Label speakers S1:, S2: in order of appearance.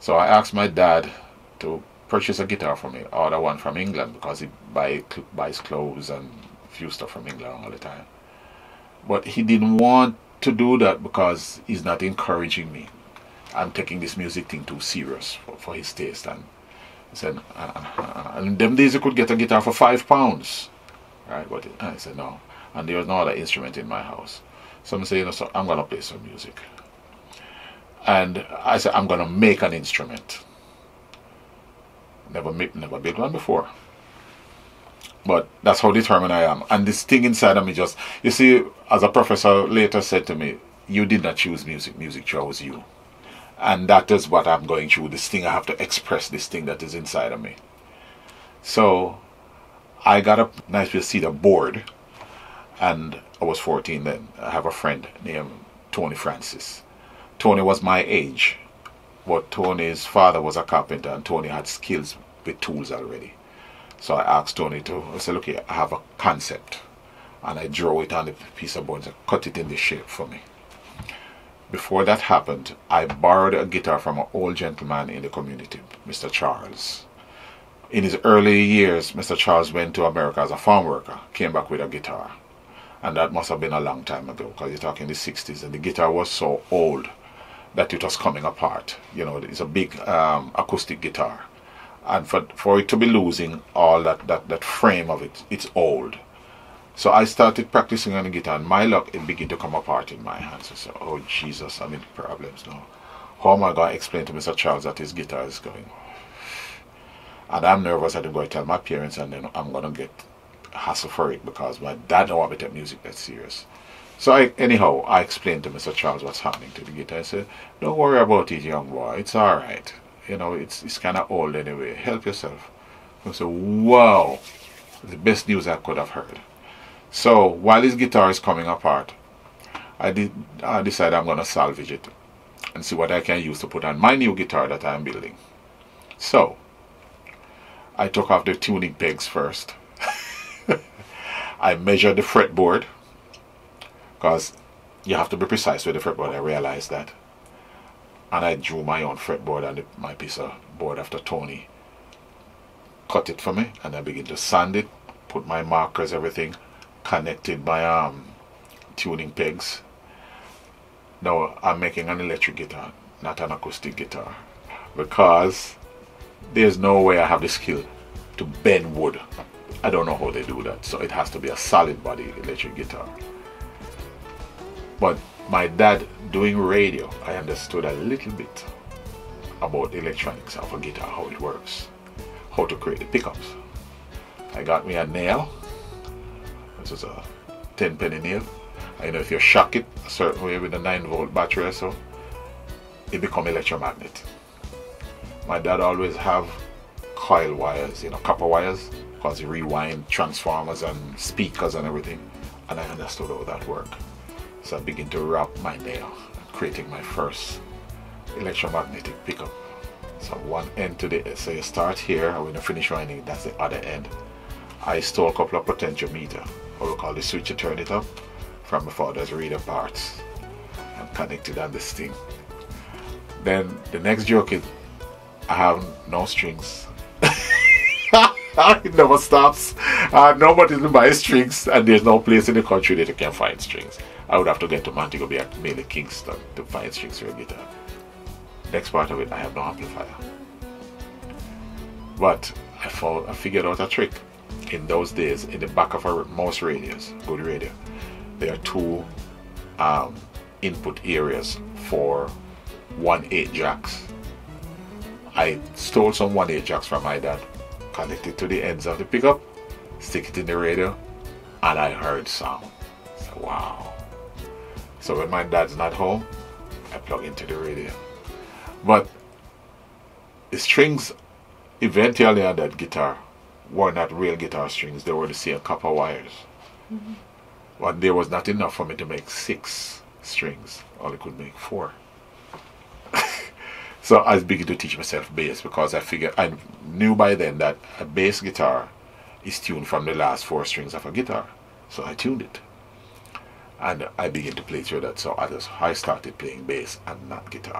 S1: So I asked my dad to purchase a guitar for me, order one from England because he buy, buys clothes and few stuff from England all the time. But he didn't want to do that because he's not encouraging me. I'm taking this music thing too serious for, for his taste. And he said, uh, uh, uh, them days you could get a guitar for five pounds. Right, but I said no. And there was no other instrument in my house. So I'm saying, so I'm going to play some music. And I said, I'm going to make an instrument. Never, made, never built one before. But that's how determined I am. And this thing inside of me just, you see, as a professor later said to me, you did not choose music, music chose you. And that is what I'm going through. This thing, I have to express this thing that is inside of me. So I got a nice of cedar board. And I was 14 then. I have a friend named Tony Francis. Tony was my age. But Tony's father was a carpenter and Tony had skills with tools already. So I asked Tony to, I said, look here, I have a concept. And I draw it on a piece of board and cut it in this shape for me. Before that happened, I borrowed a guitar from an old gentleman in the community, Mr. Charles. In his early years, Mr. Charles went to America as a farm worker, came back with a guitar. And that must have been a long time ago, because you're talking the 60s, and the guitar was so old that it was coming apart. You know, it's a big um, acoustic guitar and for, for it to be losing all that, that, that frame of it, it's old. So I started practicing on the guitar, and my luck, it began to come apart in my hands. I said, oh Jesus, I'm in problems now. How am I going to explain to Mr. Charles that his guitar is going? And I'm nervous that I'm going to tell my parents, and then I'm going to get hassle for it because my dad don't want me to take music that serious. So I, anyhow, I explained to Mr. Charles what's happening to the guitar. I said, don't worry about it, young boy. It's all right you know, it's, it's kind of old anyway. Help yourself. I said, wow, the best news I could have heard. So while his guitar is coming apart, I did I decided I'm going to salvage it and see what I can use to put on my new guitar that I'm building. So I took off the tuning pegs first. I measured the fretboard because you have to be precise with the fretboard. I realized that. And I drew my own fretboard and my piece of board after Tony cut it for me and I begin to sand it put my markers everything connected my um, tuning pegs. Now I'm making an electric guitar not an acoustic guitar because there's no way I have the skill to bend wood. I don't know how they do that so it has to be a solid body electric guitar but my dad doing radio, I understood a little bit about electronics of a guitar, how it works, how to create the pickups. I got me a nail, this is a 10 penny nail. I know if you shock it a certain way with a 9 volt battery or so, it become electromagnet. My dad always have coil wires, you know, copper wires, because he rewind transformers and speakers and everything. And I understood how that worked. So I begin to wrap my nail, creating my first electromagnetic pickup. So one end to the, so you start here, and when you finish winding, that's the other end. I install a couple of potentiometer, or we call the switch to turn it up, from my father's radio parts, and connected on this thing. Then the next joke is, I have no strings. It never stops. Uh, nobody buys strings, and there's no place in the country that you can find strings. I would have to get to Montego Bay mainly Kingston to find strings for a guitar. Next part of it, I have no amplifier. But I found, I figured out a trick. In those days, in the back of our most radios, good radio, there are two um, input areas for 1-8 jacks. I stole some 1-8 jacks from my dad, connected to the ends of the pickup, stick it in the radio, and I heard sound. So, wow. So when my dad's not home, I plug into the radio. But the strings eventually on that guitar were not real guitar strings, they were the same copper wires. Mm -hmm. But there was not enough for me to make six strings. Only could make four. So I began to teach myself bass because I figured I knew by then that a bass guitar is tuned from the last four strings of a guitar. So I tuned it and I began to play through that. So I just I started playing bass and not guitar.